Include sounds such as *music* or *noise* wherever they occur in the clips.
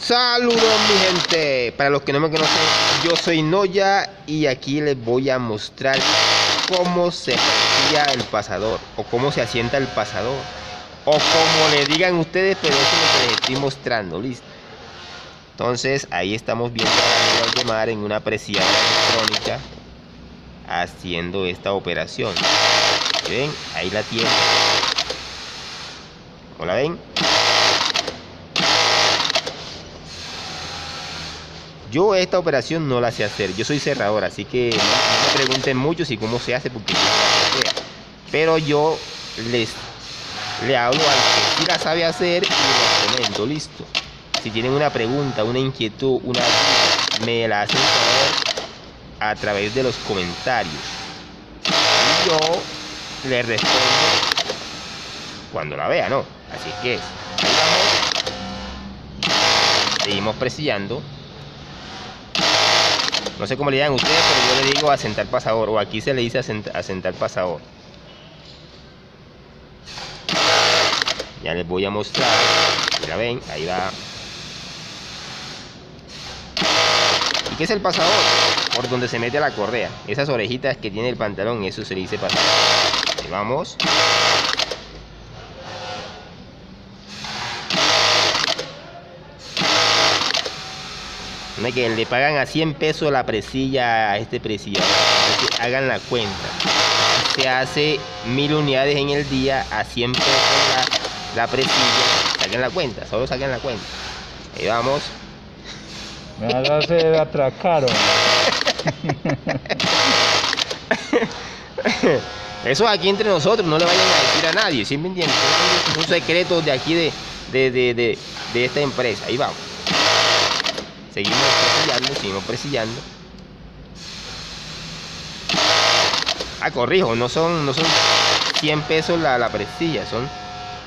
Saludos mi gente, para los que no me conocen, yo soy Noya y aquí les voy a mostrar cómo se presilla el pasador o cómo se asienta el pasador o como le digan ustedes, pero eso es lo que les estoy mostrando, listo. Entonces ahí estamos viendo a de mar en una presilladora electrónica haciendo esta operación. ¿Ven? Ahí la tiene. ¿Cómo la ven? Yo esta operación no la sé hacer, yo soy cerrador, así que no, me pregunten mucho si cómo se hace porque yo no la sé. Pero yo les le hablo al que sí la sabe hacer y les comento, listo. Si tienen una pregunta, una inquietud, una duda, me la hacen saber a través de los comentarios. Y yo les respondo cuando la vea, ¿no? Así que. Seguimos presillando. No sé cómo le llaman ustedes, pero yo le digo asentar pasador. O aquí se le dice asentar, pasador. Ya les voy a mostrar. Mira, ven, ahí va. ¿Y qué es el pasador? Por donde se mete la correa. Esas orejitas que tiene el pantalón, eso se le dice pasador. Vamos. Que le pagan a 100 pesos la presilla a este presillador. hagan la cuenta. Se hace mil unidades en el día a 100 pesos la, presilla. Saquen la cuenta, solo saquen la cuenta. Ahí vamos. Me se atracaron. *laughs* Eso aquí entre nosotros, no le vayan a decir a nadie, ¿sí me entienden? Son secretos de aquí de, de, de, de esta empresa. Ahí vamos. Seguimos presillando, seguimos presillando. Ah, corrijo, no son, no son 100 pesos la, la presilla, son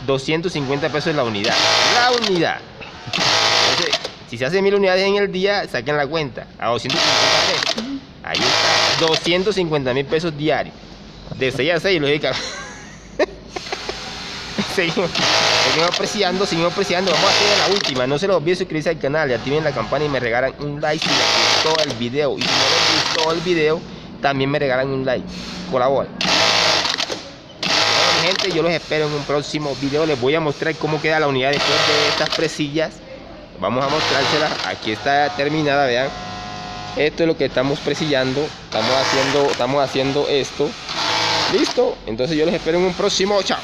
250 pesos la unidad. La unidad. Entonces, si se hace mil unidades en el día, saquen la cuenta. A 250 pesos. Ahí está. 250 mil pesos diarios. De 6 a 6, lógicamente. Seguimos, apreciando, seguimos apreciando. Vamos a hacer la última. No se los olviden suscribirse al canal y activen la campana y me regalan un like si les gustó el video. Y si no les gustó el video, también me regalan un like. Colabora. Bueno, gente, yo los espero en un próximo video. Les voy a mostrar cómo queda la unidad después de estas presillas. Vamos a mostrárselas. Aquí está terminada, vean. Esto es lo que estamos presillando. Estamos haciendo, estamos haciendo esto. Listo. Entonces yo les espero en un próximo. Chao.